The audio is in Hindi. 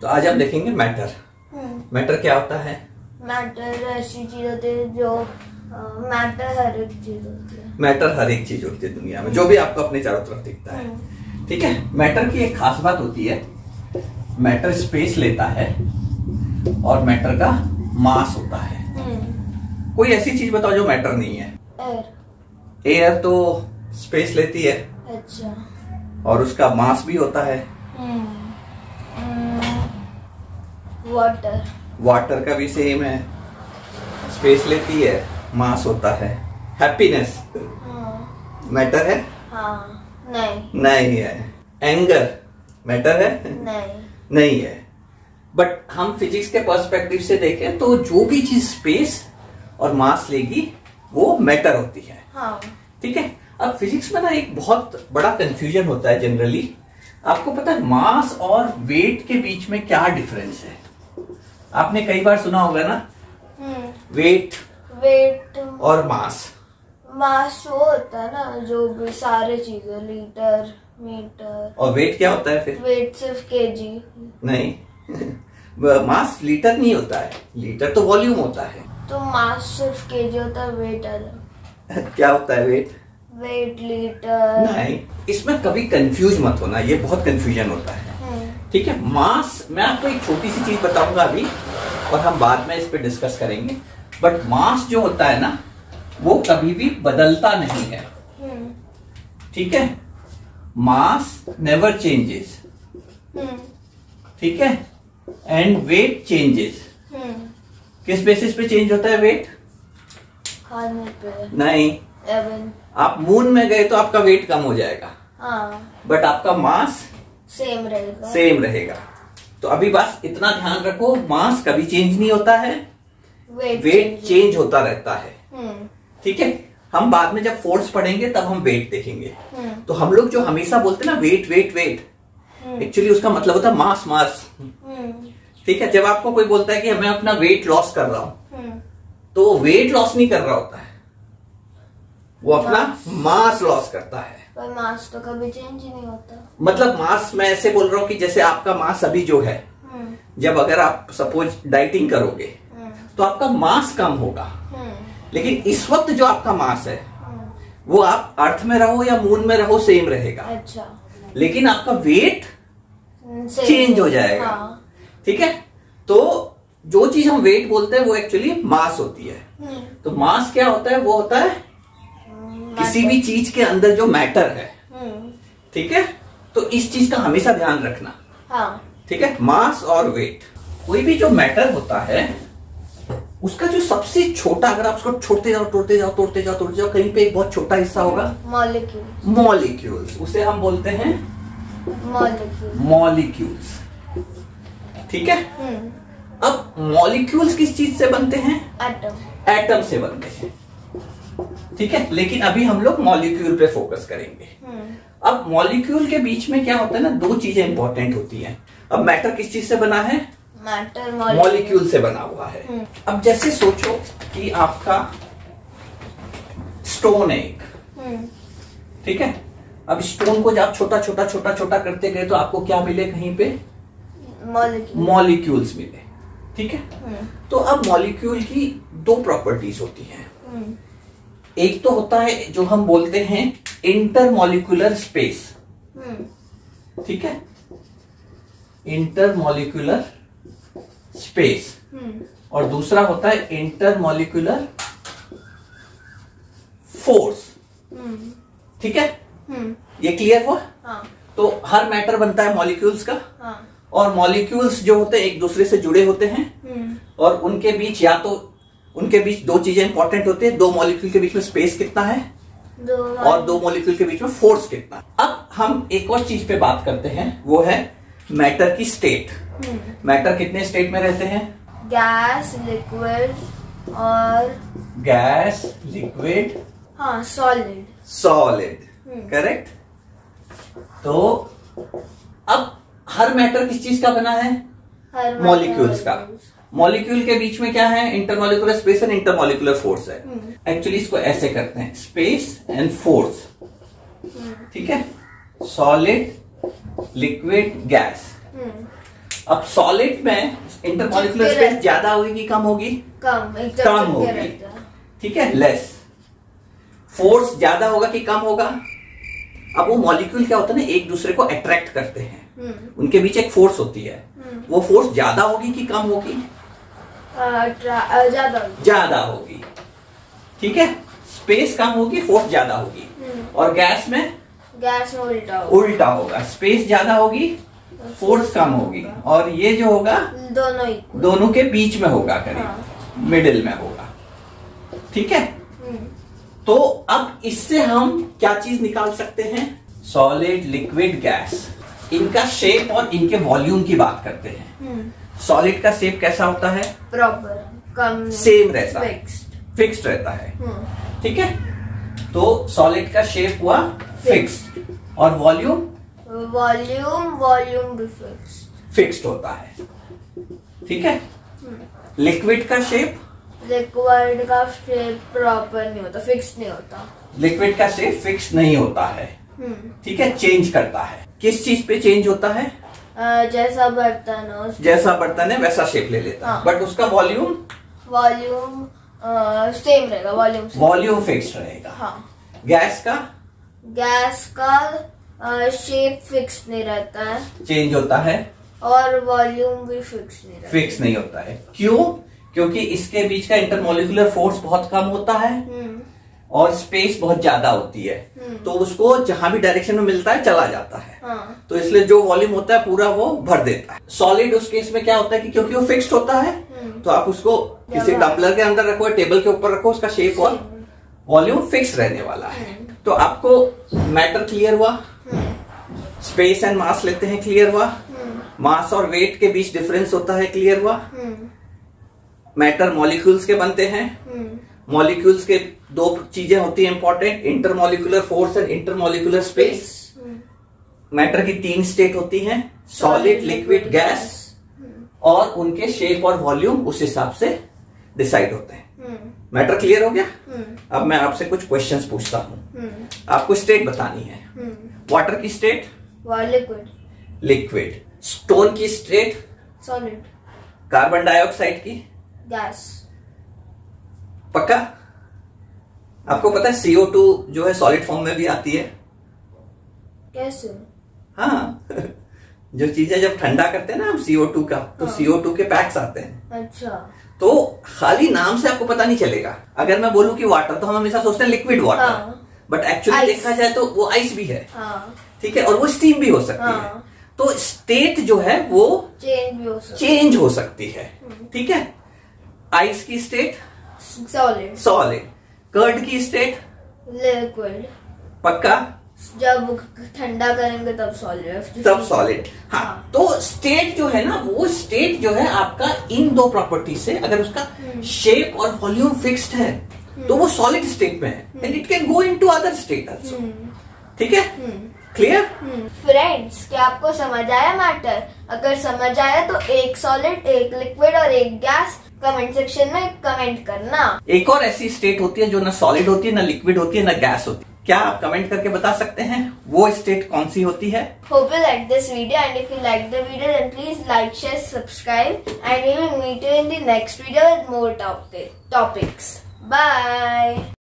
तो आज हम देखेंगे मैटर। मैटर क्या होता है? मैटर ऐसी चीज़ होती है जो मैटर हर एक चीज़ होती है। मैटर हर एक चीज़ होती है दुनिया में जो भी आपको अपने चारों तरफ़ दिखता है। ठीक है? मैटर की एक खास बात होती है मैटर स्पेस लेता है और मैटर का मास होता है। हम्म, कोई ऐसी चीज़ बताओ जो मैटर नहीं है। एयर। एयर तो स्पेस लेती है अच्छा। और उसका मास भी होता है। वाटर वाटर का भी सेम है. स्पेस लेती है मास होता है. हैप्पीनेस हाँ. मैटर है? हाँ. नहीं. नहीं है. एंगर मैटर है? नहीं. नहीं है. बट हम फिजिक्स के पर्सपेक्टिव से देखें तो जो भी चीज़ स्पेस और मास लेगी वो मैटर होती है. हाँ. ठीक है? अब फिजिक्स में ना एक बहुत बड़ा कंफ्यूजन होता है जनरली आपको पता है मास और वेट के बीच में क्या डिफरेंस है? आपने कई बार सुना होगा ना? Weight weight. और मास। मास वो होता है ना जो भी सारे चीज़ें लीटर मीटर। और वेट क्या होता है फिर? वेट सिर्फ़ केजी। नहीं। मास लीटर नहीं होता है। लीटर तो वॉल्यूम होता है। तो मास सिर्फ़ केजी होता है वेट अलग। क्या होता है वेट? Wait litre. नहीं इसमें कभी कंफ्यूज मत होना। ये बहुत कंफ्यूजन होता है। हम्म, ठीक है? मास मैं आपको एक छोटी सी चीज़ बताऊँगा अभी और हम बाद में इस पर डिस्कस करेंगे। बट मास जो होता है ना वो कभी भी बदलता नहीं है। हम्म, ठीक है? मास नेवर चेंजेस हम्म, ठीक है? एंड वेट चेंजेस किस बेसिस पे चेंज होता है वेट खाने पे। नहीं। आप मून में गए तो आपका वेट कम हो जाएगा। हाँ। बट आपका मास सेम रहेगा। सेम रहेगा। तो अभी बस इतना ध्यान रखो मास कभी चेंज नहीं होता है। वेट वेट चेंज होता रहता है। हम्म, ठीक है? हम बाद में जब फोर्स पढ़ेंगे तब हम वेट देखेंगे। हम्म, तो हम लोग जो हमेशा बोलते हैं ना वेट वेट वेट एक्चुअली उसका मतलब होता है मास मास हम्म, ठीक है? जब आपको कोई बोलता है कि मैं अपना वेट लॉस कर रहा हूँ तो वो वेट लॉस नहीं कर रहा होता है। वो अपना मास लॉस करता है। पर मास तो कभी चेंज ही नहीं होता। मतलब मास मैं ऐसे बोल रहा हूँ कि जैसे आपका मास अभी जो है हम्म, जब अगर आप सपोज़ डाइटिंग करोगे हम्म, तो आपका मास कम होगा। हम्म, लेकिन इस वक्त जो आपका मास है वो आप अर्थ में रहो या मून में रहो सेम रहेगा। अच्छा। लेकिन आपका वेट चेंज हो जाएगा। ठीक हाँ, ठीक है? तो जो चीज़ हम वेट बोलते हैं वो एक्चुअली मास होती है। तो मास क्या होता है? वो होता है किसी भी चीज़ के अंदर जो मैटर है। हम्म, ठीक है? तो इस चीज़ का हमेशा ध्यान रखना। हाँ। ठीक है? मास और वेट कोई भी जो मैटर होता है उसका जो सबसे छोटा अगर आप उसको छोड़ते जाओ तोड़ते जाओ तोड़ते जाओ तोड़ते जाओ कहीं पे एक बहुत छोटा हिस्सा होगा। मॉलिक्यूल मॉलिक्यूल्स उसे हम बोलते हैं मॉलिक्यूल मॉलिक्यूल्स ठीक है? हम्म। अब मॉलिक्यूल्स किस चीज़ से बनते हैं? एटम एटम से बनते हैं। ठीक है? लेकिन अभी हम लोग मॉलिक्यूल पे फोकस करेंगे। हम्म। अब मॉलिक्यूल के बीच में क्या होता है ना दो चीज़ें इंपॉर्टेंट होती हैं। अब मैटर किस चीज़ से बना है? मैटर मॉलिक्यूल से बना हुआ है। हम्म। अब जैसे सोचो कि आपका स्टोन है एक ठीक है? अब स्टोन को जब आप छोटा छोटा छोटा छोटा करते गए तो आपको क्या मिले कहीं पे? मॉलिक्यूल मॉलिक्यूल्स मिले। ठीक है? हम्म। तो अब मॉलिक्यूल की दो प्रॉपर्टीज़ होती हैं। एक तो होता है जो हम बोलते हैं इंटरमॉलिक्यूलर स्पेस हम्म। ठीक है? इंटरमॉलिक्यूलर स्पेस हम्म। और दूसरा होता है इंटरमॉलिक्यूलर फोर्स हम्म। ठीक है? ये क्लियर हुआ? हाँ। तो हर मैटर बनता है मॉलिक्यूल्स का। हाँ। और मॉलिक्यूल्स जो होते हैं एक दूसरे से जुड़े होते हैं। और उनके बीच या तो उनके बीच दो चीज़ें इंपॉर्टेंट होती है। दो मॉलिक्यूल के बीच में स्पेस कितना है? दो और दो मॉलिक्यूल के बीच में फोर्स कितना है। अब हम एक और चीज़ पे बात करते हैं। वो है मैटर की स्टेट हम्म। मैटर कितने स्टेट में रहते हैं? गैस लिक्विड और गैस लिक्विड हाँ सॉलिड सॉलिड। करेक्ट तो अब हर मैटर किस चीज़ का बना है? मॉलिक्यूल्स का। मॉलिक्यूल के बीच में क्या है? Intermolecular space and intermolecular force है। हम्म। एक्चुअली इसको ऐसे करते हैं। स्पेस एंड फोर्स हम्म। ठीक है? सॉलिड लिक्विड गैस हम्म। अब सॉलिड में इंटरमोलिकुलर स्पेस ज़्यादा होगी कि कम होगी? कम कम होगी। ठीक है? लेस फोर्स ज़्यादा होगा कि कम होगा? अब वो मॉलिक्यूल क्या होता है ना एक दूसरे को अट्रैक्ट करते हैं। हम्म। उनके बीच एक फोर्स होती है। हम्म। वो फोर्स ज़्यादा होगी कि कम होगी? ज़्यादा होगी। ज़्यादा होगी। ठीक है? स्पेस कम होगी फोर्स ज़्यादा होगी। हम्म। और गैस में? गैस में उल्टा होगा। उल्टा होगा। स्पेस ज़्यादा होगी फोर्स कम होगी। और ये जो होगा दोनों दोनों के बीच में होगा हाँ। करीब मिडिल में होगा। ठीक है? हम्म, तो अब इससे हम क्या चीज़ निकाल सकते हैं? Solid liquid gas. इनका शेप और इनके वॉल्यूम की बात करते हैं। हम्म, सॉलिड का शेप कैसा होता है? प्रॉपर कम सेम रहता है। फिक्स्ड फिक्स्ड रहता है। हम्म, ठीक है? तो सॉलिड का शेप हुआ फिक्स्ड और वॉल्यूम वॉल्यूम वॉल्यूम भी फिक्स्ड फिक्स्ड होता है। ठीक है? लिक्विड का शेप लिक्विड का शेप प्रॉपर नहीं होता फिक्स नहीं होता। लिक्विड का शेप फिक्स नहीं होता है। हम्म, ठीक है? चेंज करता है। किस चीज़ पे चेंज होता है? जैसा बर्तन हो जैसा बर्तन है वैसा शेप ले लेता हाँ। बट उसका वॉल्यूम वॉल्यूम सेम रहेगा वॉल्यूम वॉल्यूम फिक्स रहेगा। हाँ। गैस का? गैस का शेप फिक्स नहीं रहता है। चेंज होता है? और वॉल्यूम भी फिक्स नहीं रहता। फिक्स नहीं होता है। क्यों? क्योंकि इसके बीच का इंटरमोलिकुलर फोर्स बहुत कम होता है। हम्म, और स्पेस बहुत ज़्यादा होती है। हम्म। तो उसको जहाँ भी डायरेक्शन में मिलता है चला जाता है। हाँ। तो इसलिए जो वॉल्यूम होता है पूरा वो भर देता है। सॉलिड उस केस में क्या होता है कि क्योंकि वो फिक्स्ड होता है हम्म। तो आप उसको किसी टम्बलर के अंदर रखो या टेबल के ऊपर रखो उसका शेप और वॉल्यूम फिक्स रहने वाला है। तो आपको मैटर क्लियर हुआ। हम्म, स्पेस एंड मास लेते हैं क्लियर हुआ। हम्म, मास और वेट के बीच डिफरेंस होता है क्लियर हुआ। हम्म, मैटर मॉलिक्यूल्स के बनते हैं। हम्म, मॉलिक्यूल्स के दो चीज़ें होती है important intermolecular force and intermolecular space matter की तीन स्टेट होती हैं सॉलिड लिक्विड गैस और उनके शेप और वॉल्यूम उस हिसाब से डिसाइड होते हैं. मैटर क्लियर हो गया? हम्म, अब मैं आपसे कुछ क्वेश्चंस पूछता हूँ. हम्म, आपको स्टेट बतानी है. वाटर की स्टेट लिक्विड लिक्विड स्टोन की स्टेट सॉलिड कार्बन डाइऑक्साइड की? गैस पक्का? आपको पता है सीओ टू जो है सॉलिड फॉर्म में भी आती है? कैसे हाँ। जो चीज़ें जब ठंडा करते हैं ना हम सीओ टू का तो हाँ। सीओ टू के पैक्स आते हैं। अच्छा। तो खाली नाम से आपको पता नहीं चलेगा। अगर मैं बोलूँ कि वाटर तो हम हमेशा सोचते हैं लिक्विड वाटर हाँ। बट एक्चुअली देखा जाए तो वो आइस भी है। हाँ। ठीक है? और वो स्टीम भी हो सकती है। हाँ। तो स्टेट जो है वो चेंज हो चेंज हो। सकती है। ठीक है? आइस की स्टेट सॉलिड सॉलिड कर्ड की स्टेट लिक्विड पक्का? जब ठंडा करेंगे तब सॉलिड तब सॉलिड हाँ हाँ। तो स्टेट जो है ना वो स्टेट जो है आपका इन दो प्रॉपर्टी से अगर उसका शेप और वॉल्यूम फिक्स्ड है तो वो सॉलिड स्टेट में है। And it can go into other state ठीक है? क्लियर फ्रेंड्स क्या आपको समझ आया मैटर अगर समझ आया तो एक सॉलिड एक लिक्विड और एक गैस कमेंट सेक्शन में कमेंट करना। एक और ऐसी स्टेट होती है जो ना सॉलिड होती है ना लिक्विड होती है ना गैस होती है। क्या आप कमेंट करके बता सकते हैं? वो स्टेट कौन सी होती है? Hope you like this video and if you like the video then please like share subscribe and you meet you in the next video with more topics bye